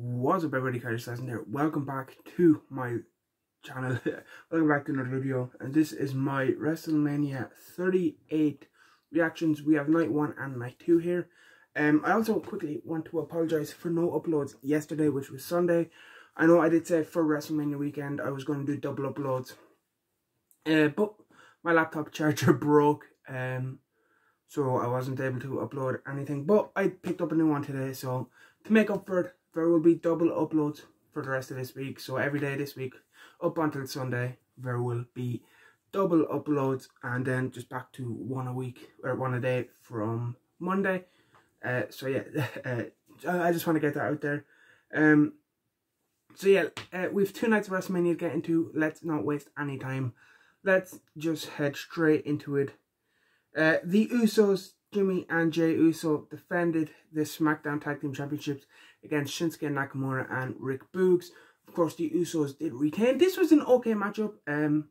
What's up everybody, Carter Session here. Welcome back to my channel. Welcome back to another video. And this is my WrestleMania 38 reactions. We have night 1 and night 2 here. Um, I also quickly want to apologise for no uploads yesterday, which was Sunday. I know I did say for WrestleMania weekend I was going to do double uploads. Uh, but my laptop charger broke. Um, so I wasn't able to upload anything. But I picked up a new one today. So to make up for it, there will be double uploads for the rest of this week. So every day this week, up until Sunday, there will be double uploads and then just back to one a week or one a day from Monday. Uh, so yeah, uh, I just want to get that out there. Um, so yeah, uh, we've two nights of WrestleMania to get into. Let's not waste any time. Let's just head straight into it. Uh, the Usos, Jimmy and Jey Uso, defended the SmackDown Tag Team Championships against Shinsuke Nakamura and Rick Boogs. Of course, the Usos did retain. This was an okay matchup. Um,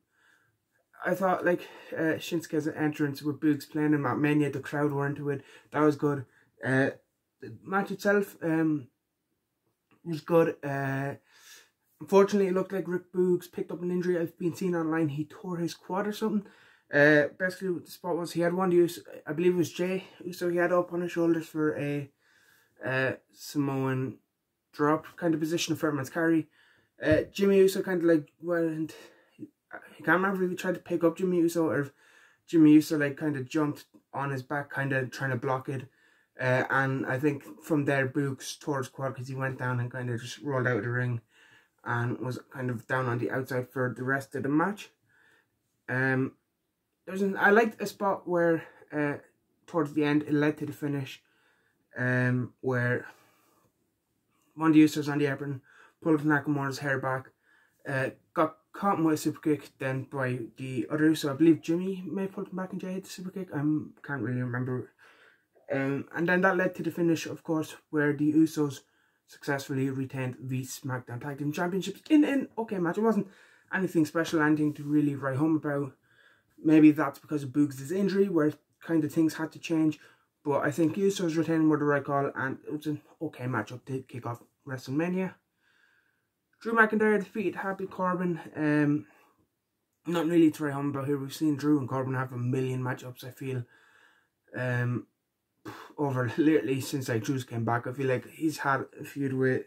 I thought like uh, Shinsuke's entrance with Boogs playing him at Mania, the crowd were into it. That was good. Uh, the match itself um, was good. Uh, unfortunately, it looked like Rick Boogs picked up an injury. I've been seeing online he tore his quad or something. Uh, basically, the spot was he had one Uso. I believe it was Jey, So he had up on his shoulders for a uh, Samoan drop kind of position of Fireman's carry. Uh, Jimmy Uso kind of like went. I can't remember if he tried to pick up Jimmy Uso or if Jimmy Uso like kind of jumped on his back, kind of trying to block it. Uh, and I think from there, Boogs towards quad because he went down and kind of just rolled out of the ring and was kind of down on the outside for the rest of the match. Um, there's an I liked a spot where uh towards the end it led to the finish, um where one of the Usos on the apron pulled Nakamura's hair back, uh got caught with a super kick then by the other so I believe Jimmy may have pulled him back and Jey hit the super kick. I can't really remember. Um, and then that led to the finish, of course, where the Usos successfully retained the SmackDown Tag Team Championships in an okay match. It wasn't anything special, anything to really write home about. Maybe that's because of Boogs' injury, where kind of things had to change. But I think Usos retaining were the right call, and it was an okay matchup to kick off WrestleMania. Drew McIntyre defeated Happy Corbin. Um, not really to write home about here. We've seen Drew and Corbin have a million matchups, I feel. Um, over literally since like Drew's came back. I feel like he's had a feud with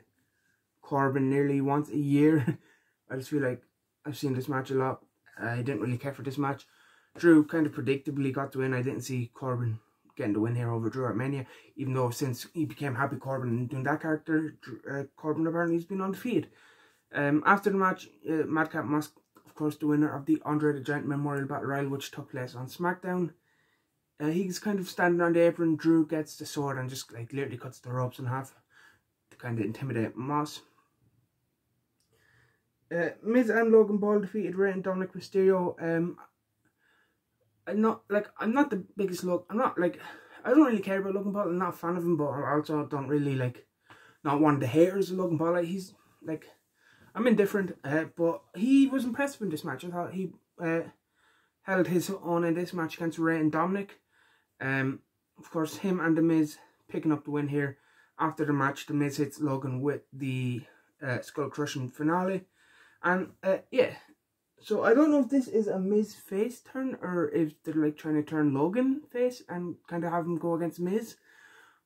Corbin nearly once a year. I just feel like I've seen this match a lot. I didn't really care for this match. Drew kind of predictably got the win. I didn't see Corbin getting the win here over Drew Armenia, even though since he became Happy Corbin and doing that character, uh, Corbin apparently has been undefeated. Um, after the match, uh, Madcap Moss, of course, the winner of the Andre the Giant Memorial Battle Royal, which took place on SmackDown. Uh, he's kind of standing on the apron. Drew gets the sword and just like literally cuts the ropes in half to kind of intimidate Moss. Uh, Miz and Logan Paul defeated Rey and Dominik Mysterio. Um, I'm not like I'm not the biggest look. I'm not like I don't really care about Logan Paul. I'm not a fan of him, but I also don't really like not one of the haters of Logan Paul. Like he's like I'm indifferent. Uh, but he was impressive in this match. I thought he uh, held his own in this match against Rey and Dominik. Um, of course, him and the Miz picking up the win here. After the match, the Miz hits Logan with the uh, skull crushing finale. And uh, yeah, so I don't know if this is a Miz face turn or if they're like trying to turn Logan face and kind of have him go against Miz.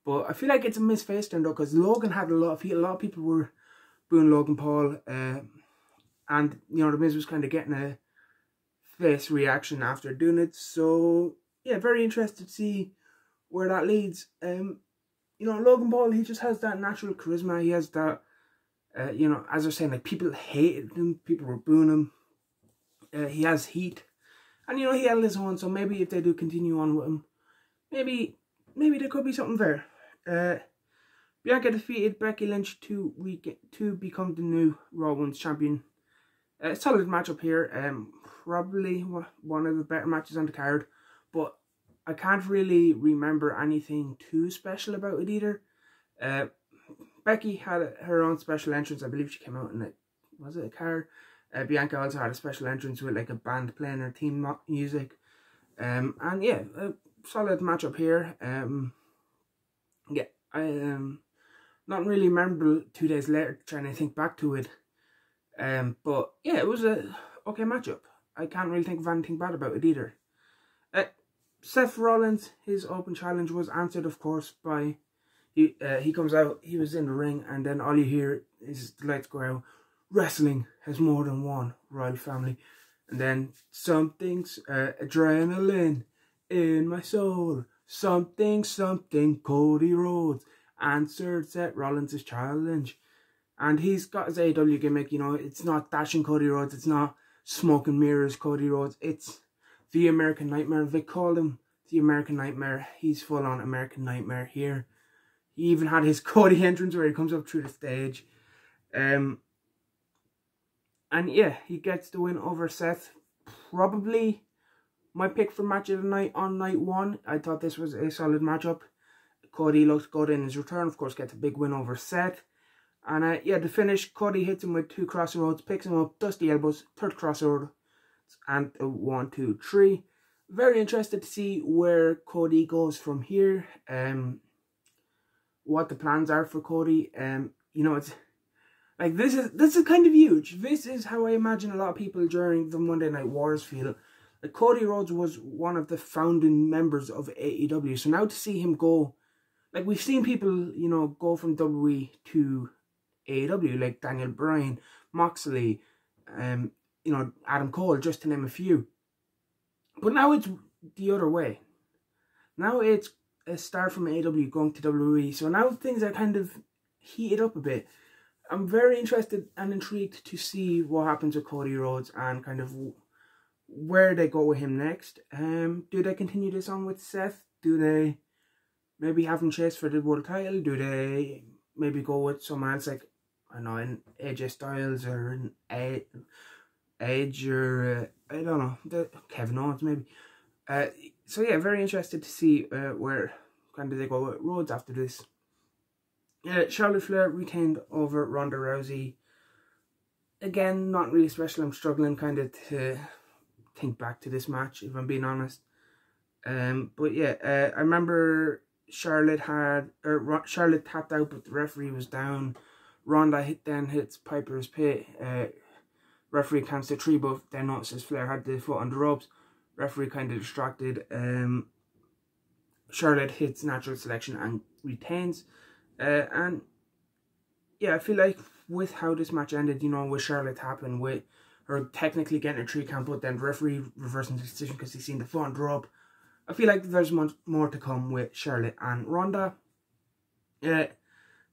But I feel like it's a Miz face turn though because Logan had a lot of heat. a lot of people were booing Logan Paul, uh, and you know the Miz was kind of getting a face reaction after doing it. So yeah, very interested to see where that leads. Um, you know Logan Paul, he just has that natural charisma. He has that uh, you know, as I was saying, like people hated him, people were booing him. Uh, he has heat, and you know he held this one, So maybe if they do continue on with him, maybe maybe there could be something there. Uh, Bianca defeated Becky Lynch to we to become the new Raw Women's Champion. Uh, solid matchup here. Um, probably one of the better matches on the card, but I can't really remember anything too special about it either. Uh, Becky had her own special entrance. I believe she came out in a, was it a car? Uh, Bianca also had a special entrance with like a band playing her theme music. Um, and yeah, a solid matchup here. Um, yeah, I um, not really memorable two days later trying to think back to it. Um, but yeah, it was a okay matchup. I can't really think of anything bad about it either. Uh, Seth Rollins, his open challenge was answered, of course, by he. Uh, he comes out. He was in the ring, and then all you hear is the lights go out. Wrestling has more than one royal family, and then something's uh, adrenaline in my soul. Something, something. Cody Rhodes answered Seth Rollins' challenge. And he's got his AEW gimmick, you know, it's not dashing Cody Rhodes, it's not smoke and mirrors Cody Rhodes, it's the American Nightmare. They call him the American Nightmare. He's full on American Nightmare here. He even had his Cody entrance where he comes up through the stage. Um, and yeah, he gets the win over Seth. Probably my pick for match of the night on night one. I thought this was a solid matchup. Cody looked good in his return. Of course, gets a big win over Seth. And uh, yeah, the finish, Cody hits him with two Cross Rhodes, picks him up, dusty elbows, third Cross Rhodes, and a one, two, three. Very interested to see where Cody goes from here. Um, what the plans are for Cody. Um, you know, it's like this is this is kind of huge. This is how I imagine a lot of people during the Monday Night Wars feel. Like Cody Rhodes was one of the founding members of AEW, so now to see him go, like we've seen people, you know, go from WWE to AEW, like Daniel Bryan, Moxley, um, you know, Adam Cole, just to name a few. But now it's the other way. Now it's a star from AEW going to WWE. So now things are kind of heated up a bit. I'm very interested and intrigued to see what happens with Cody Rhodes and kind of where they go with him next. Um, do they continue this on with Seth? Do they maybe have him chase for the world title? Do they maybe go with someone else like I don't know in AJ Styles or in Edge or uh, I don't know the, Kevin Owens maybe. Uh, so yeah, very interested to see uh, where kind of they go with Rhodes after this. Uh, Charlotte Flair retained over Ronda Rousey. Again, not really special. I'm struggling kind of to think back to this match, if I'm being honest. Um, but yeah, uh, I remember Charlotte had or Charlotte tapped out, but the referee was down. Ronda hit, then hits Piper's Pit. Uh, referee counts to three, but then notices Flair had the foot on the ropes. Referee kind of distracted. Um, Charlotte hits natural selection and retains. Uh, and yeah, I feel like with how this match ended, you know, with Charlotte tapping, with her technically getting a three count, but then referee reversing the decision because he's seen the foot drop. I feel like there's more to come with Charlotte and Ronda. Uh,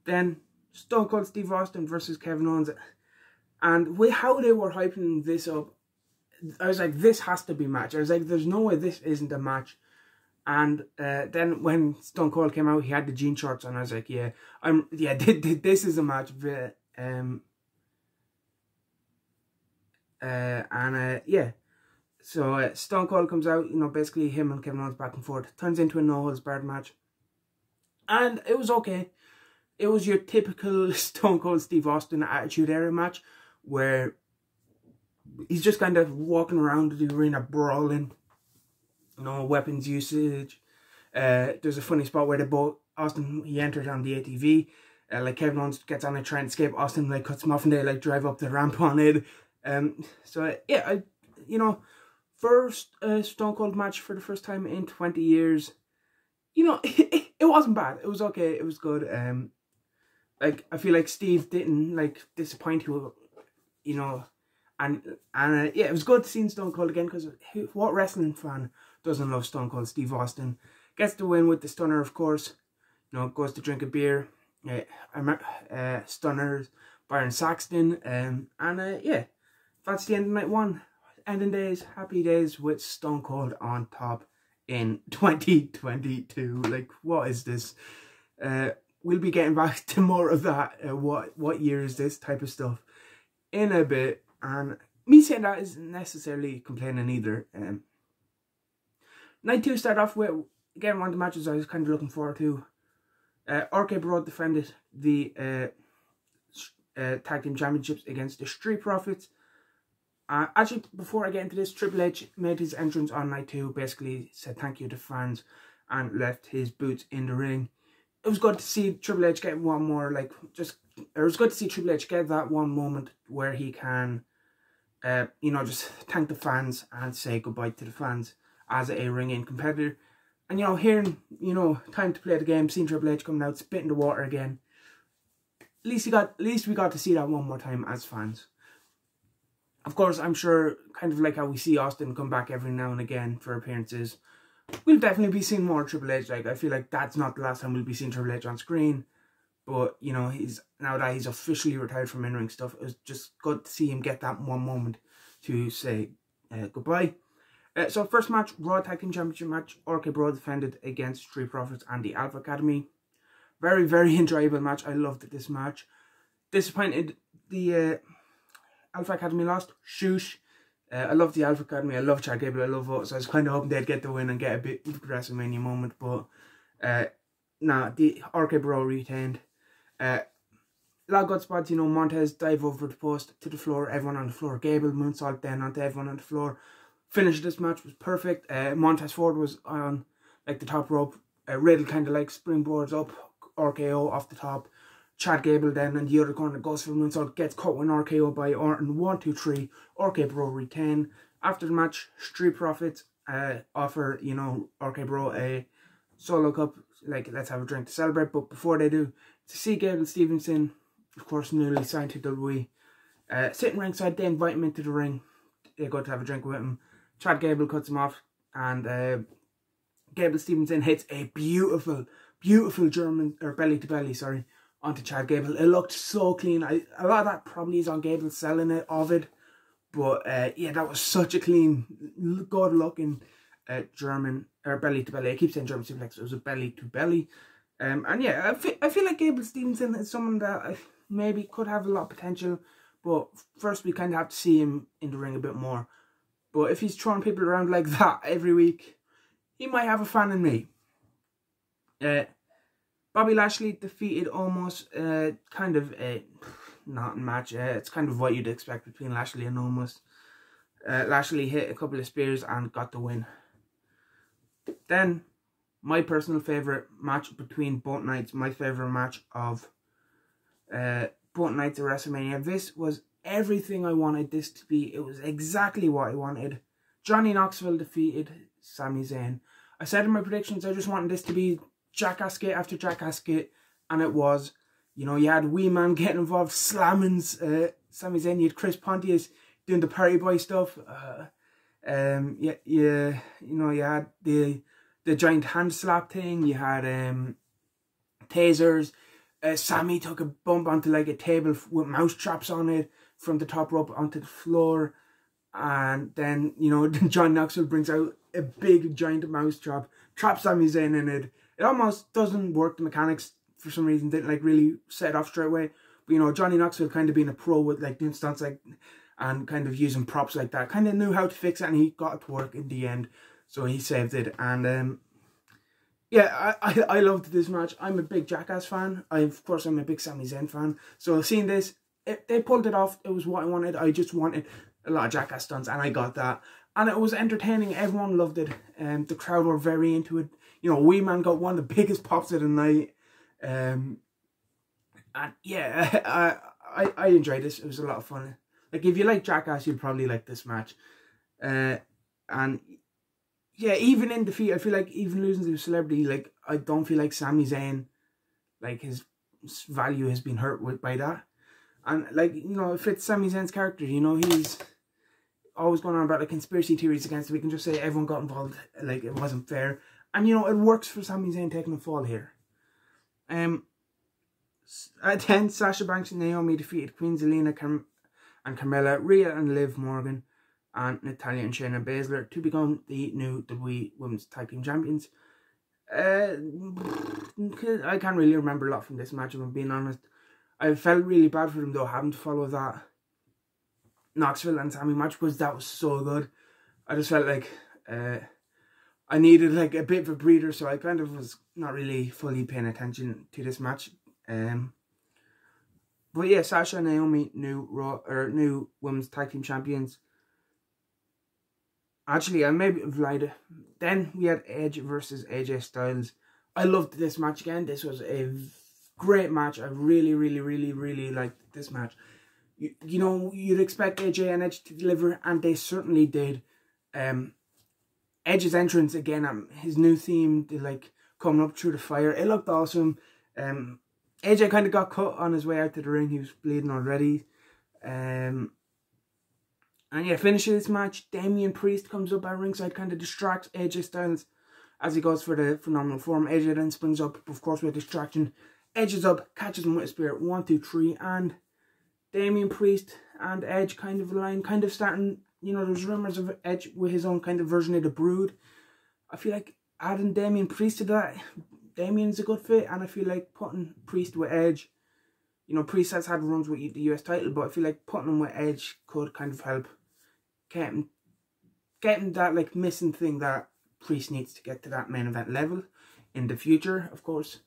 then Stone Cold Steve Austin versus Kevin Owens. And with how they were hyping this up, I was like, this has to be match. I was like, there's no way this isn't a match. And uh, then when Stone Cold came out, he had the jean shorts and I was like, yeah, I'm yeah, this is a match. But, um, uh, and uh, yeah, so uh, Stone Cold comes out. You know, basically him and Kevin Owens back and forth. Turns into a no holds barred match, and it was okay it was your typical Stone Cold Steve Austin Attitude Era match where he's just kind of walking around the arena brawling, no weapons usage. Uh, there's a funny spot where the boat, Austin he enters on the ATV. Uh, like Kevin Owens gets on a trying to escape. Austin like cuts him off and they like drive up the ramp on it. Um, so yeah, I you know first uh, Stone Cold match for the first time in twenty years. You know it, it wasn't bad. It was okay. It was good. Um, like I feel like Steve didn't like disappoint you, you know, and and uh, yeah, it was good seeing Stone Cold again because what wrestling fan doesn't love Stone Cold Steve Austin? Gets the win with the stunner, of course. You know, goes to drink a beer. Yeah, I remember uh, stunners, Byron Saxton, um, and uh, yeah, that's the end of night one. Ending days, happy days with Stone Cold on top in 2022. Like, what is this? Uh, we'll be getting back to more of that. Uh, what what year is this type of stuff in a bit. And me saying that isn't necessarily complaining either. Um, night two start off with again one of the matches I was kind of looking forward to. Uh, RK Bro defended the uh, uh, tag team championships against the Street Profits. Uh, actually, before I get into this, Triple H made his entrance on night two. Basically, said thank you to fans and left his boots in the ring it was good to see Triple H get one more like just it was good to see Triple H get that one moment where he can uh, you know, just thank the fans and say goodbye to the fans as a ring-in competitor. And, you know, hearing, you know, time to play the game, seeing Triple H coming out, spitting the water again. At least, he got, at least we got to see that one more time as fans. Of course, I'm sure, kind of like how we see Austin come back every now and again for appearances. We'll definitely be seeing more Triple H. Like, I feel like that's not the last time we'll be seeing Triple H on screen. But, you know, he's now that he's officially retired from in-ring stuff, it was just good to see him get that one moment to say uh, goodbye. Uh, so first match, Raw Tag Team Championship match, RK Bro defended against Street Profits and the Alpha Academy. Very, very enjoyable match. I loved this match. Disappointed the uh, Alpha Academy lost. Shoosh. Uh, I love the Alpha Academy. I love Chad Gable. I love it. So I was kind of hoping they'd get the win and get a bit of WrestleMania moment. But uh, nah, the RK Bro retained. Uh, of good spots, you know, Montez dive over the post to the floor, everyone on the floor. Gable moonsault then onto everyone on the floor. Finish this match was perfect. Uh, Montez Ford was on like the top rope. Uh, Riddle kind of like springboards up, RKO off the top. Chad Gable then in the other corner goes for the gets caught with an RKO by Orton. One, two, three. RK Bro retain. After the match, Street Profits uh, offer, you know, RK Bro a solo cup. Like, let's have a drink to celebrate. But before they do, to see Gable Stevenson, of course, newly signed to WWE, uh, sitting ringside, they invite him into the ring. They go to have a drink with him. Chad Gable cuts him off, and uh, Gable Stevenson hits a beautiful, beautiful German, or belly to belly, sorry, onto Chad Gable. It looked so clean. I, a lot of that probably is on Gable selling it of it. But uh, yeah, that was such a clean, good looking uh, German, or belly to belly. I keep saying German suplex, it was a belly to belly. Um, and yeah, I feel, I feel like Gable Stevenson is someone that I maybe could have a lot of potential. But first, we kind of have to see him in the ring a bit more. But if he's throwing people around like that every week, he might have a fan in me. Uh, Bobby Lashley defeated almost uh, kind of a not match. Uh, it's kind of what you'd expect between Lashley and Omos. Uh, Lashley hit a couple of spears and got the win. Then my personal favorite match between both nights, my favorite match of uh, both nights of WrestleMania. This was everything I wanted this to be. It was exactly what I wanted. Johnny Knoxville defeated Sami Zayn. I said in my predictions, I just wanted this to be Jackass Gate after Jackass Gate, and it was. You know, you had Wee Man getting involved, slamming uh, Sami Zayn. You had Chris Pontius doing the party boy stuff. Uh, um, yeah, yeah, you know, you had the the giant hand slap thing. You had um, tasers. Uh, Sami took a bump onto like a table with mouse traps on it from the top rope onto the floor. And then, you know, John Knoxville brings out a big giant mouse trap, traps Sami Zayn in it. It almost doesn't work, the mechanics for some reason didn't like really set off straight away. But you know, Johnny Knoxville kind of being a pro with like doing stunts like and kind of using props like that, kind of knew how to fix it and he got it to work in the end. So he saved it. And um, yeah, I, I, I loved this match. I'm a big Jackass fan. I, of course, I'm a big Sami Zayn fan. So seeing this, it, they pulled it off. It was what I wanted. I just wanted a lot of Jackass stunts, and I got that. And it was entertaining. Everyone loved it. Um, the crowd were very into it. You know, Wee Man got one of the biggest pops of the night. Um, and yeah, I, I, I enjoyed this. It was a lot of fun. Like, if you like Jackass, you'll probably like this match. Uh, and yeah, even in defeat, I feel like even losing to a celebrity, like I don't feel like Sami Zayn, like his value has been hurt with by that. And like, you know, it fits Sami Zayn's character, you know, he's always going on about like conspiracy theories against. We can just say everyone got involved, like it wasn't fair. And you know, it works for Sami Zayn taking a fall here. Um at 10, Sasha Banks and Naomi defeated Queen Zelina Cam and Carmella, Rhea and Liv Morgan and Natalya and Shayna Baszler to become the new WWE Women's Tag Team Champions. Uh, I can't really remember a lot from this match, if I'm being honest. I felt really bad for them though, having to follow that Knoxville and Sami match because that was so good. I just felt like uh, I needed like a bit of a breather, so I kind of was not really fully paying attention to this match. Um, but yeah, Sasha and Naomi, new Raw or new Women's Tag Team Champions. Actually, I maybe have lied. Then we had Edge versus AJ Styles. I loved this match again. This was a great match. I really, really, really, really liked this match. You, you know, you'd expect AJ and Edge to deliver, and they certainly did. Um, Edge's entrance again, um, his new theme, the, like coming up through the fire, it looked awesome. Um, AJ kind of got cut on his way out to the ring. He was bleeding already. Um, and yeah, finishing this match, Damian Priest comes up at ringside, kind of distracts AJ Styles as he goes for the phenomenal forearm. AJ then springs up, of course, with distraction. Edges up, catches him with a spear. One, two, three, and Damian Priest and Edge kind of line, kind of starting. You know, there's rumors of Edge with his own kind of version of the Brood. I feel like adding Damian Priest to that, Damian's a good fit, and I feel like putting Priest with Edge. You know, Priest has had runs with the US title, but I feel like putting him with Edge could kind of help getting getting that like missing thing that Priest needs to get to that main event level in the future, of course.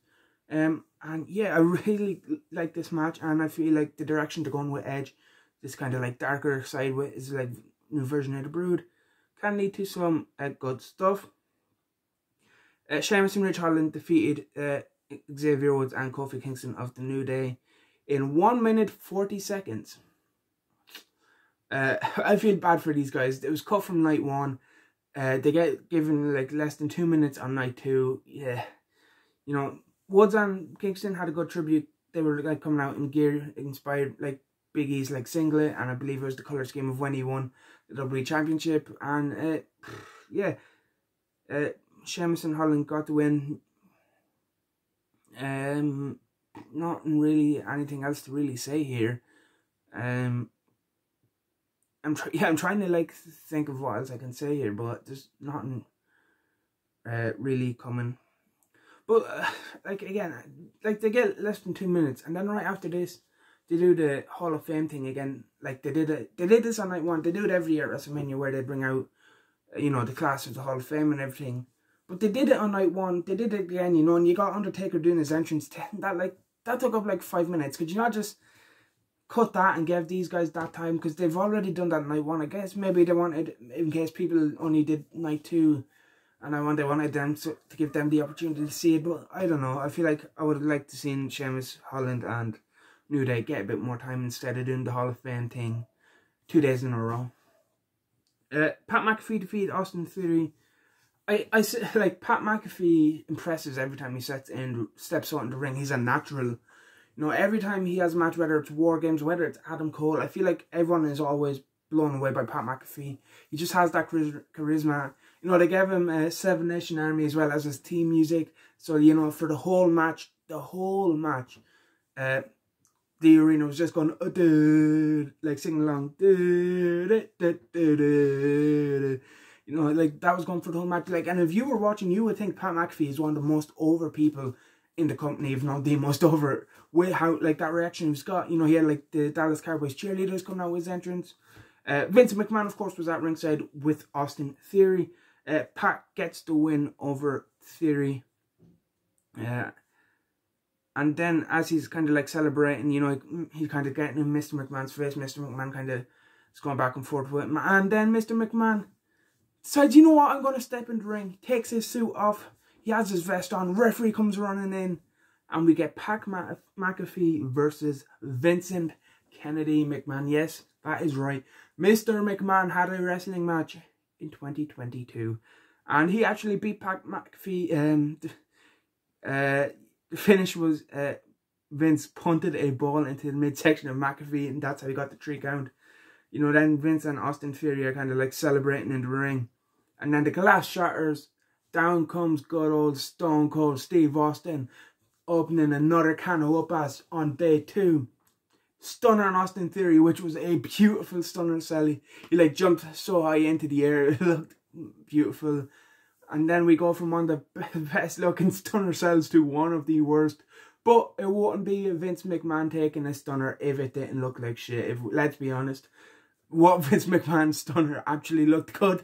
Um, and yeah, I really like this match, and I feel like the direction they're going with Edge, this kind of like darker side with is like new version of the Brood, can lead to some uh, good stuff. Uh, Sheamus and Ridge Holland defeated uh, Xavier Woods and Kofi Kingston of the New Day in 1 minute 40 seconds. Uh, I feel bad for these guys. It was cut from night one. Uh, they get given like less than two minutes on night two. Yeah, you know, Woods and Kingston had a good tribute. They were like coming out in gear inspired like Big E's like singlet, and I believe it was the color scheme of when he won the WWE Championship. And uh, yeah, uh, Sheamus and Holland got the win. Um, not really anything else to really say here. Um, I'm try yeah, I'm trying to like think of what else I can say here, but there's nothing uh, really coming. But uh, like again, like they get less than two minutes, and then right after this, they do the Hall of Fame thing again. Like they did it, they did this on night one. They do it every year at WrestleMania, where they bring out, you know, the class of the Hall of Fame and everything. But they did it on night one. They did it again, you know, and you got Undertaker doing his entrance. That like that took up like five minutes. Could you not just cut that and give these guys that time because they've already done that night one. I guess maybe they wanted, in case people only did night two, and I want wanted them to, to give them the opportunity to see it. But I don't know. I feel like I would have liked to see in Sheamus, Holland, and New Day get a bit more time instead of doing the Hall of Fame thing two days in a row. Uh, Pat McAfee defeated Austin Theory. I, I like Pat McAfee impresses every time he sets in steps out in the ring. He's a natural you know, every time he has a match, whether it's War Games, whether it's Adam Cole, I feel like everyone is always blown away by Pat McAfee. He just has that charisma. You know, they gave him a Seven Nation Army as well as his team music. So, you know, for the whole match, the whole match, uh, the arena was just going, uh, like singing along. you know, like that was going for the whole match. Like, and if you were watching, you would think Pat McAfee is one of the most over people in the company, if not the most over, with how like that reaction he's got. You know, he had like the Dallas Cowboys cheerleaders coming out with his entrance. Uh, Vincent McMahon, of course, was at ringside with Austin Theory. Uh, Pat gets the win over Theory. Uh, and then as he's kind of like celebrating, you know, he's kind of getting in Mr. McMahon's face. Mr. McMahon kind of is going back and forth with him. And then Mr. McMahon decides, you know what, I'm going to step in the ring. Takes his suit off he has his vest on. Referee comes running in. And we get Pat McAfee versus Vincent Kennedy McMahon. Yes, that is right. Mr. McMahon had a wrestling match in 2022. And he actually beat Pat McAfee. Um, uh, the finish was uh, Vince punted a ball into the midsection of McAfee. And that's how he got the three count. You know, then Vince and Austin Theory are kind of like celebrating in the ring. And then the glass shatters down comes good old Stone Cold Steve Austin, opening another can of whoop-ass on day two. Stunner on Austin Theory, which was a beautiful stunner Sally. He like jumped so high into the air, it looked beautiful. And then we go from one of the best looking stunner sells to one of the worst. But it wouldn't be Vince McMahon taking a stunner if it didn't look like shit. If let's be honest, what Vince McMahon's stunner actually looked good.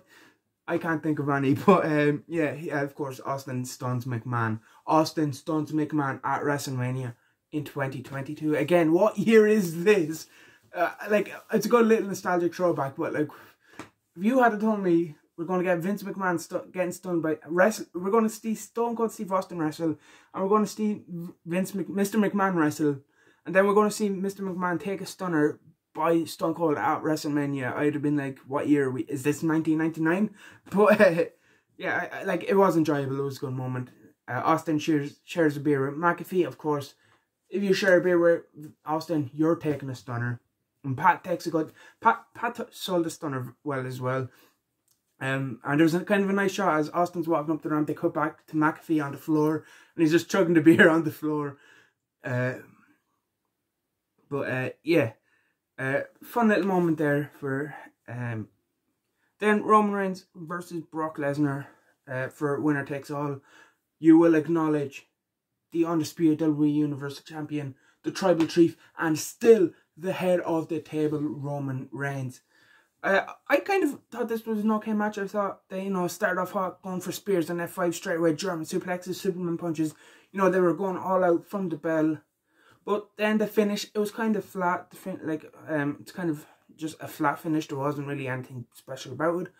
I can't think of any, but um, yeah, yeah, of course, Austin stuns McMahon. Austin stuns McMahon at WrestleMania in 2022. Again, what year is this? Uh, like, it's a good little nostalgic throwback, but like, if you had told me We're going to get Vince McMahon stu getting stunned by wrestle. We're going to see Stone Cold Steve Austin wrestle, and we're going to see Vince Mc, Mr. McMahon wrestle, and then we're going to see Mr. McMahon take a stunner by Stone Cold at WrestleMania. I'd have been like, "What year we, is this? 1999?" But uh, yeah, I, I, like it was enjoyable. It was a good moment. Uh, Austin shares shares a beer with McAfee, of course. If you share a beer with Austin, you're taking a stunner. And Pat takes a good Pat Pat sold the stunner well as well. Um, and there was a kind of a nice shot as Austin's walking up the ramp. They cut back to McAfee on the floor, and he's just chugging the beer on the floor. Uh, but uh, yeah, uh, fun little moment there for um. Then Roman Reigns versus Brock Lesnar uh, for winner takes all. You will acknowledge the undisputed WWE Universal Champion, the Tribal Chief, and still the head of the table, Roman Reigns. Uh, I kind of thought this was an okay match. I thought they, you know, started off hot, going for spears and F5 straight away, German suplexes, Superman punches. You know, they were going all out from the bell. But then the finish, it was kind of flat. The fin like, um, it's kind of just a flat finish. There wasn't really anything special about it.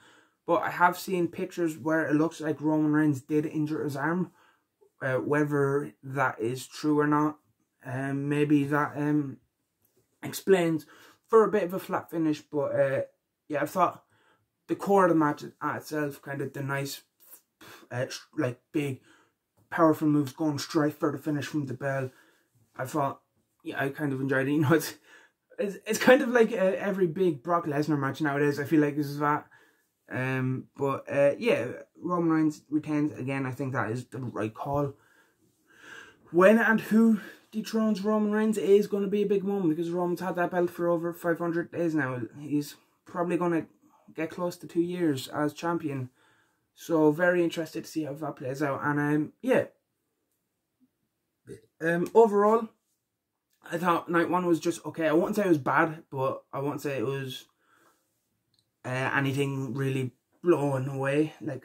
But I have seen pictures where it looks like Roman Reigns did injure his arm. Uh, whether that is true or not, um, maybe that um explains for a bit of a flat finish. But uh, yeah, I thought the core of the match at itself, kind of the nice, uh, like big, powerful moves going straight for the finish from the bell. I thought, yeah, I kind of enjoyed it. You know, it's it's, it's kind of like uh, every big Brock Lesnar match nowadays. I feel like this is that. Um, but uh, yeah, Roman Reigns retains again. I think that is the right call. When and who dethrones Roman Reigns is going to be a big moment because Roman's had that belt for over 500 days now. He's probably going to get close to two years as champion. So very interested to see how that plays out. And um, yeah, um, overall, I thought night one was just okay. I wouldn't say it was bad, but I won't say it was uh, anything really blowing away. Like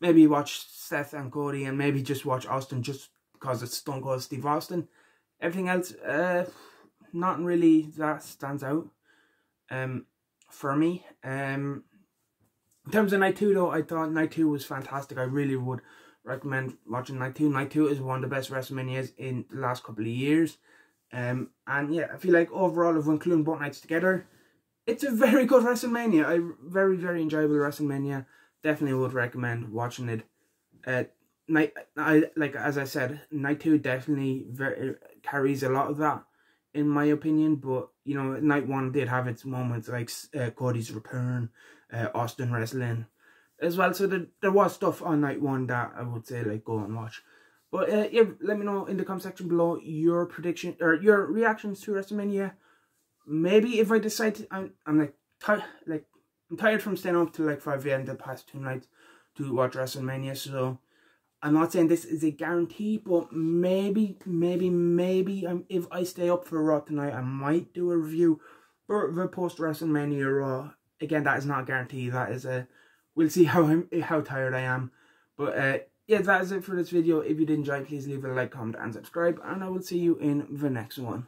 maybe watch Seth and Cody, and maybe just watch Austin just because it's Stone Cold Steve Austin. Everything else, uh, not really that stands out. Um, for me, um, in terms of night two though, I thought night two was fantastic. I really would recommend watching night two. Night two is one of the best WrestleManias in the last couple of years. Um, and yeah, I feel like overall, if we're including both nights together, it's a very good WrestleMania. I very very enjoyable WrestleMania. Definitely would recommend watching it. Uh, night I like as I said, night two definitely very carries a lot of that in my opinion. But you know, night one did have its moments like uh, Cody's return, uh, Austin wrestling, as well. So there there was stuff on night one that I would say like go and watch. But uh, yeah, let me know in the comment section below your prediction or your reactions to WrestleMania. Maybe if I decide to, I'm, I'm like tired, like I'm tired from staying up till like five a.m. the past two nights to watch WrestleMania. So I'm not saying this is a guarantee, but maybe, maybe, maybe um, if I stay up for Raw tonight, I might do a review for the post WrestleMania Raw. Again, that is not a guarantee. That is a we'll see how I'm how tired I am. But uh, yeah, that is it for this video. If you did enjoy, please leave a like, comment, and subscribe, and I will see you in the next one.